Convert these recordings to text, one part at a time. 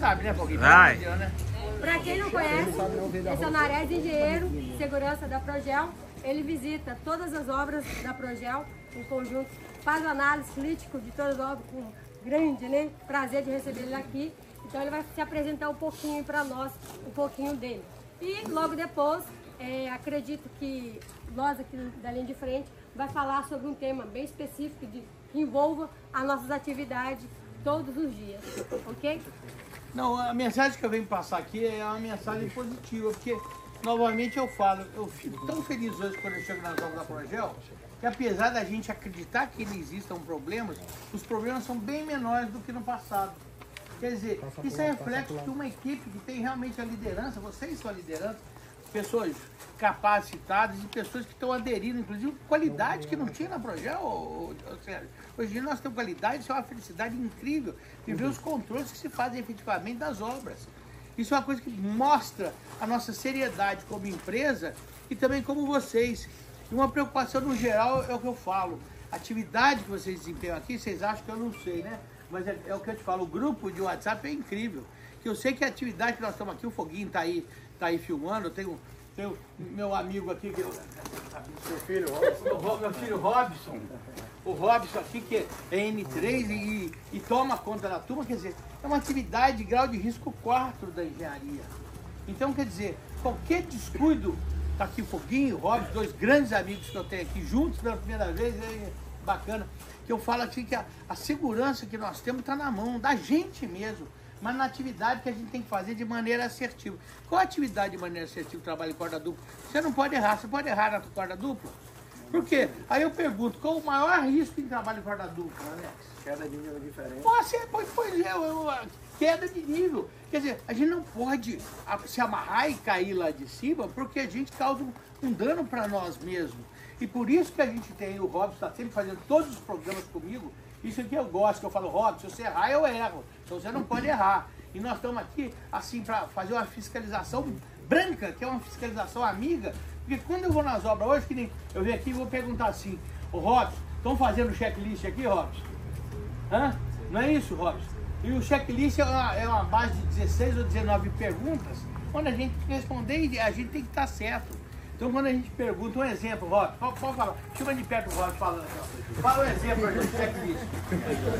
sabe, né, Foguinho? Vai. Né? Para quem não conhece, esse é o Nares Engenheiro, segurança da Progel. Ele visita todas as obras da Progel, em conjunto, faz análise crítica de todas as obras, com grande né, prazer de receber ele aqui. Então ele vai se apresentar um pouquinho para nós, um pouquinho dele. E logo depois, é, acredito que nós aqui da linha de frente vai falar sobre um tema bem específico de, que envolva as nossas atividades todos os dias, ok? Não, a mensagem que eu venho passar aqui é uma mensagem positiva, porque, novamente, eu falo, eu fico tão feliz hoje quando eu chego nas obras da Progel, que apesar da gente acreditar que existam problemas, os problemas são bem menores do que no passado. Quer dizer, isso é reflexo de uma equipe que tem realmente a liderança, vocês são a liderança, pessoas capacitadas e pessoas que estão aderindo, inclusive qualidade que não tinha na ô, ô, ô, Sérgio. Hoje em dia nós temos qualidade, isso é uma felicidade incrível, de ver os controles que se fazem efetivamente das obras. Isso é uma coisa que mostra a nossa seriedade como empresa e também como vocês. E uma preocupação no geral é o que eu falo. Atividade que vocês desempenham aqui, vocês acham que eu não sei, né? Mas é, é o que eu te falo, o grupo de WhatsApp é incrível. Que eu sei que a atividade que nós estamos aqui, o Foguinho está aí, tá aí filmando, eu tenho, tenho meu amigo aqui, que eu, Seu filho, meu filho Robson, o Robson aqui que é N3 e, e toma conta da turma, quer dizer, é uma atividade de grau de risco 4 da engenharia. Então, quer dizer, qualquer descuido, tá aqui o Foguinho, o Robson, dois grandes amigos que eu tenho aqui juntos pela primeira vez, é bacana, que eu falo aqui que a, a segurança que nós temos está na mão da gente mesmo, mas na atividade que a gente tem que fazer de maneira assertiva. Qual a atividade de maneira assertiva trabalho em corda dupla? Você não pode errar, você pode errar na corda dupla? Por quê? Aí eu pergunto, qual o maior risco em trabalho em corda dupla, Alex? Queda de nível diferente. Pode ser, pois, pois é, eu- eu- queda de nível. Quer dizer, a gente não pode se amarrar e cair lá de cima, porque a gente causa um, um dano para nós mesmos. E por isso que a gente tem, o Robson está sempre fazendo todos os programas comigo. Isso aqui eu gosto, que eu falo, Robson, se você errar, eu erro. Então você não pode errar. E nós estamos aqui, assim, para fazer uma fiscalização branca, que é uma fiscalização amiga. Porque quando eu vou nas obras hoje, que nem eu venho aqui e vou perguntar assim, ô Robson, estão fazendo checklist aqui, Robson? Hã? Não é isso, Robson? E o checklist é uma, é uma base de 16 ou 19 perguntas, onde a gente responder e a gente tem que estar certo. Então, quando a gente pergunta, um exemplo, Robson, pode, falar, chama de perto o Robson falando aqui. Fala um exemplo pra gente checklist.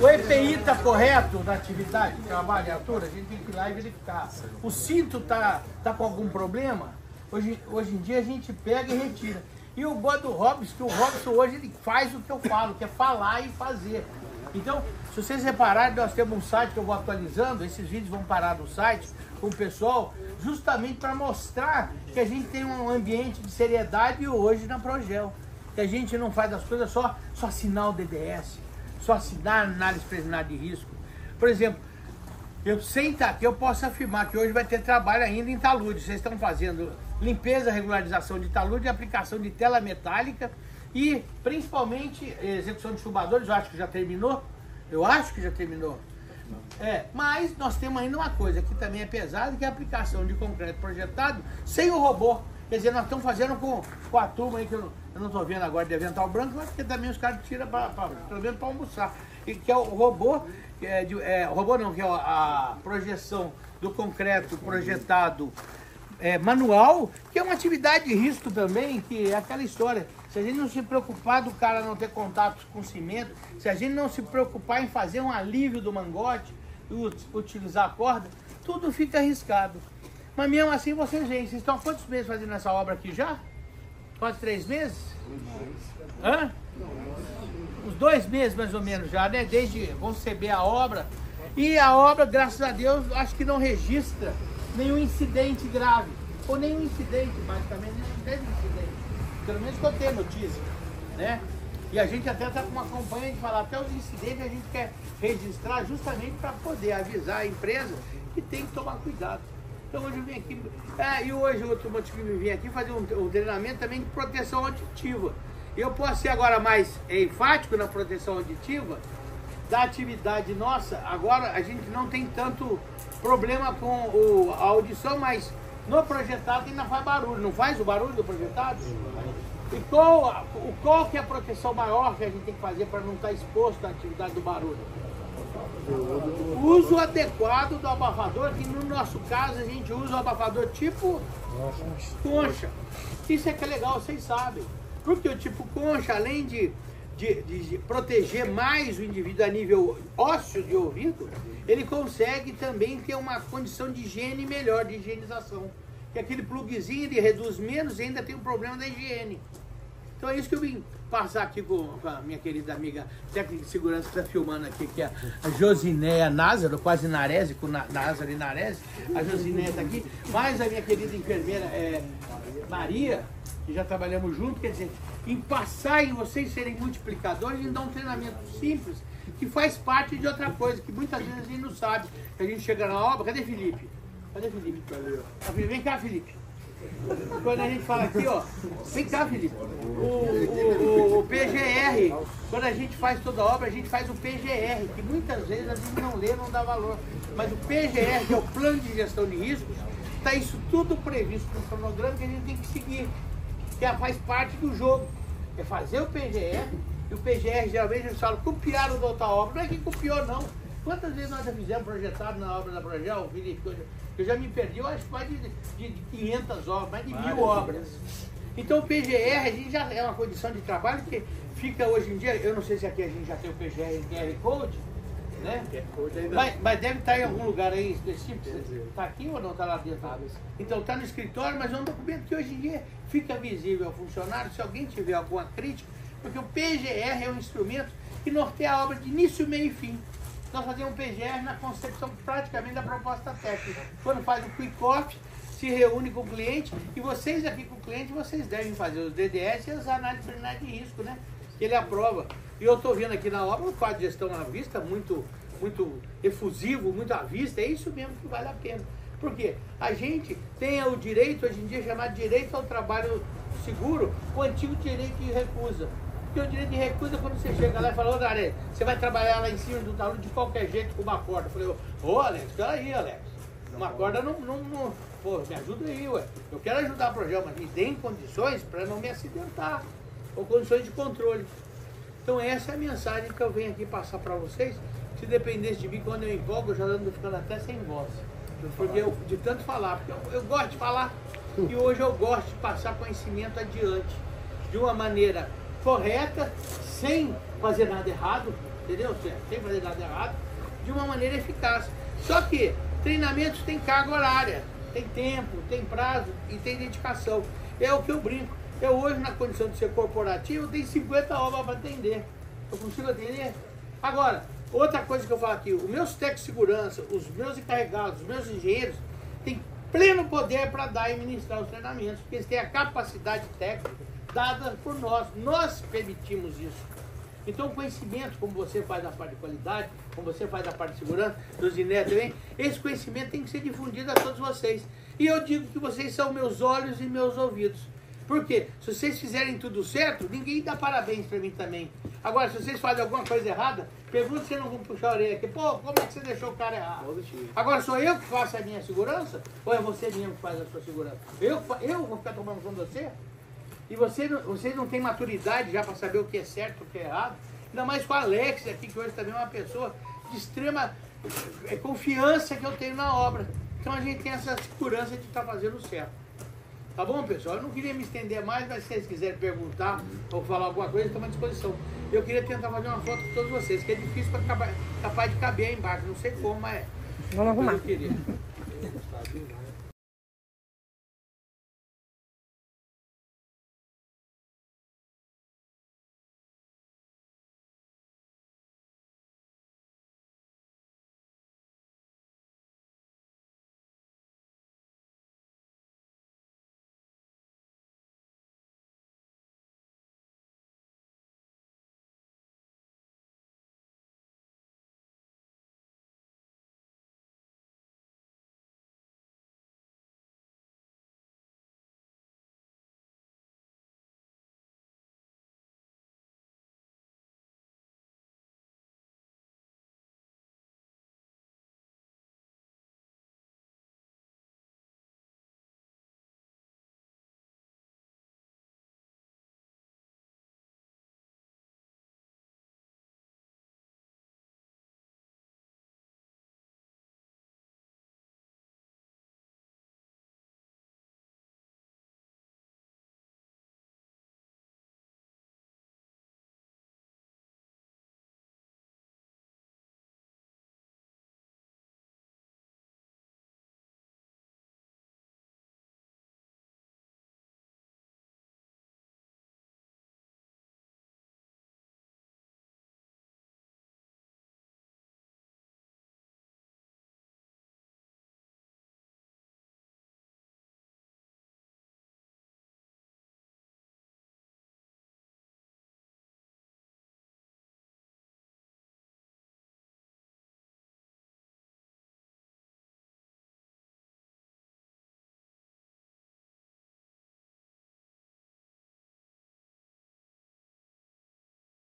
O EPI está correto na atividade, trabalho e altura, a gente tem que ir lá e verificar. O cinto está tá com algum problema? Hoje, hoje em dia a gente pega e retira. E o bom do Robson, que o Robson hoje ele faz o que eu falo, que é falar e fazer. Então, se vocês repararem, nós temos um site que eu vou atualizando, esses vídeos vão parar no site com o pessoal, justamente para mostrar que a gente tem um ambiente de seriedade hoje na Progel. Que a gente não faz as coisas só, só assinar o DDS, só assinar análise preliminar de risco. Por exemplo, eu estar aqui, eu posso afirmar que hoje vai ter trabalho ainda em talude. Vocês estão fazendo limpeza, regularização de talude, aplicação de tela metálica e principalmente execução de chubadores. Eu acho que já terminou. Eu acho que já terminou. É, mas nós temos ainda uma coisa que também é pesada, que é a aplicação de concreto projetado sem o robô. Quer dizer, nós estamos fazendo com, com a turma aí, que eu, eu não estou vendo agora de avental branco, mas porque também os caras tiram para almoçar. E que é o robô, é, de, é, robô não, que é a projeção do concreto projetado é, manual, que é uma atividade de risco também, que é aquela história. Se a gente não se preocupar do cara não ter contatos com cimento, se a gente não se preocupar em fazer um alívio do mangote, e ut- utilizar a corda, tudo fica arriscado. Mas mesmo assim vocês veem, vocês estão há quantos meses fazendo essa obra aqui já? Quase três meses? Hã? Uns dois meses mais ou menos já, né? Desde conceber a obra. E a obra, graças a Deus, acho que não registra nenhum incidente grave. Ou nenhum incidente, basicamente, teve incidente. Pelo menos que eu tenho notícia, né? E a gente até está com uma campanha de falar até os incidentes a gente quer registrar justamente para poder avisar a empresa que tem que tomar cuidado. Então hoje eu vim aqui. Ah, e hoje outro motivo eu vim aqui fazer um, um treinamento também de proteção auditiva. Eu posso ser agora mais enfático na proteção auditiva da atividade nossa. Agora a gente não tem tanto problema com o- a audição, mas no projetado ainda faz barulho. Não faz o barulho do projetado? E qual, o- qual que é a proteção maior que a gente tem que fazer para não estar exposto à atividade do barulho? Uso adequado do abafador, que no nosso caso a gente usa o abafador tipo concha. Isso é que é legal, vocês sabem. Porque o tipo concha, além de, de, de proteger mais o indivíduo a nível ósseo de ouvido, ele consegue também ter uma condição de higiene melhor, de higienização. Que aquele plugzinho ele reduz menos e ainda tem o problema da higiene. Então é isso que eu vim passar aqui com, com a minha querida amiga técnica de segurança que está filmando aqui, que é a Josinéia Názaro, quase Narese, com Na, Názaro e Narese. A Josinéia está aqui, mais a minha querida enfermeira é, Maria, que já trabalhamos junto, quer dizer, em passar em vocês serem multiplicadores e dar um treinamento simples, que faz parte de outra coisa, que muitas vezes a gente não sabe. A gente chega na obra, cadê Felipe? Cadê Felipe? Vem cá, Felipe. Quando a gente fala aqui, ó, vem cá, Felipe. O, o, o, PGR, quando a gente faz toda obra, a gente faz o PGR, que muitas vezes a gente não lê, não dá valor. Mas o PGR, que é o Plano de Gestão de Riscos, está isso tudo previsto no cronograma que a gente tem que seguir, que é, faz parte do jogo. É fazer o PGR, e o PGR geralmente eles falam, copiaram da outra obra. Não é que copiou, não. Quantas vezes nós já fizemos projetado na obra da Projel, Felipe? Eu já me perdi, eu acho mais de, de, de 500 obras, mais de mil obras. Então o PGR a gente já é uma condição de trabalho que fica hoje em dia, eu não sei se aqui a gente já tem o PGR QR Code, né? Mas, mas, deve estar em algum lugar aí específico. Está aqui ou não está lá dentro? Então está no escritório, mas é um documento que hoje em dia fica visível ao funcionário, se alguém tiver alguma crítica, porque o PGR é um instrumento que norteia a obra de início, meio e fim nós fazemos um PGR na concepção praticamente da proposta técnica. Quando faz o quick-off, se reúne com o cliente e vocês aqui com o cliente, vocês devem fazer os DDS e as análises de risco, né? Que ele aprova. E eu estou vendo aqui na obra um quadro de gestão à vista muito, muito efusivo, muito à vista. É isso mesmo que vale a pena. Por quê? A gente tem o direito, hoje em dia, chamado direito ao trabalho seguro, o antigo direito de recusa. Porque o direito de recusa quando você chega lá e fala, ô Daré, você vai trabalhar lá em cima do talude de qualquer jeito com uma corda. Eu falei, ô oh, Alex, aí, Alex. Uma corda não, não, não, Pô, me ajuda aí, ué. Eu quero ajudar o projeto, mas me deem condições para não me acidentar. Ou condições de controle. Então essa é a mensagem que eu venho aqui passar para vocês. Se dependesse de mim, quando eu empolgo, eu já ando ficando até sem voz. Porque eu, de tanto falar, porque eu, eu gosto de falar e hoje eu gosto de passar conhecimento adiante de uma maneira correta, sem fazer nada errado, entendeu? Sem fazer nada errado, de uma maneira eficaz. Só que treinamentos têm carga horária, tem tempo, tem prazo e tem dedicação. É o que eu brinco. Eu hoje, na condição de ser corporativo, tenho 50 obras para atender. Eu consigo atender. Agora, outra coisa que eu falo aqui, os meus técnicos de segurança, os meus encarregados, os meus engenheiros, têm pleno poder para dar e ministrar os treinamentos, porque eles têm a capacidade técnica dada por nós. Nós permitimos isso. Então, o conhecimento, como você faz na parte de qualidade, como você faz na parte de segurança, dos INET também, esse conhecimento tem que ser difundido a todos vocês. E eu digo que vocês são meus olhos e meus ouvidos. Por quê? Se vocês fizerem tudo certo, ninguém dá parabéns para mim também. Agora, se vocês fazem alguma coisa errada, pergunta se não vão puxar a orelha aqui. Pô, como é que você deixou o cara errado? Agora, sou eu que faço a minha segurança? Ou é você mesmo que faz a sua segurança? Eu, eu vou ficar tomando conta de você? E você, vocês não têm maturidade já para saber o que é certo e o que é errado. Ainda mais com a Alex aqui, que hoje também é uma pessoa de extrema é, confiança que eu tenho na obra. Então a gente tem essa segurança de estar tá fazendo o certo. Tá bom, pessoal? Eu não queria me estender mais, mas se vocês quiserem perguntar ou falar alguma coisa, estamos à disposição. Eu queria tentar fazer uma foto com todos vocês, que é difícil para capaz de caber aí embaixo. Não sei como, mas. Vamos arrumar. Eu queria.